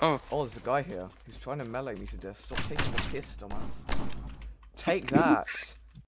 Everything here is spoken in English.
Oh. Oh, there's a guy here. He's trying to melee me to death. Stop taking the piss, dumbass. Take that.